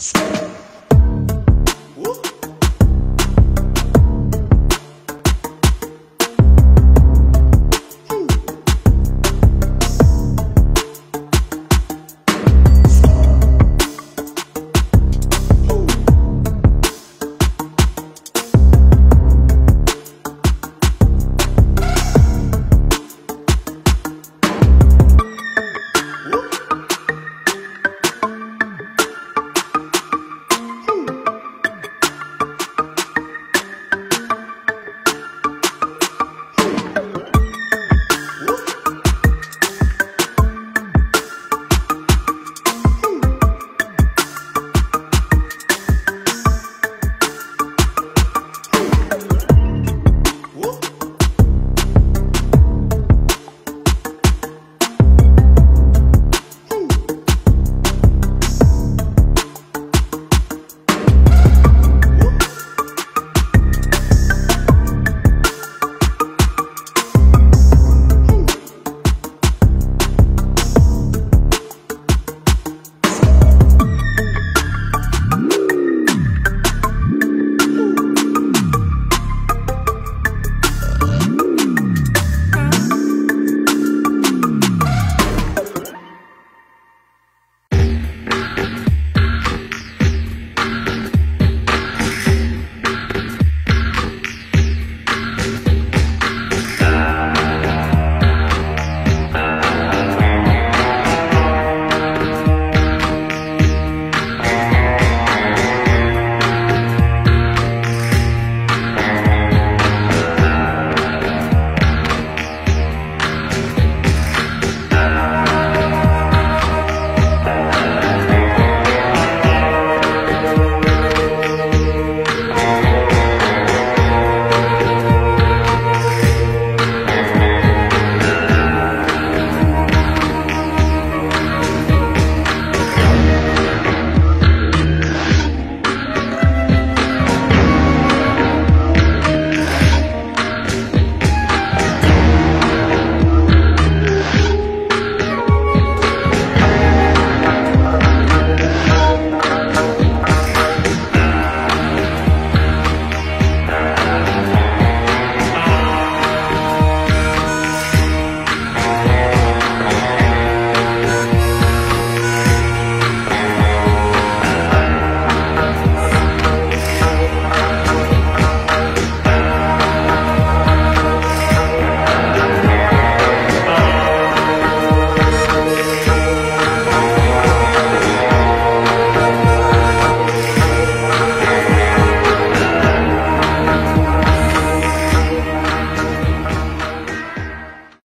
Scoop.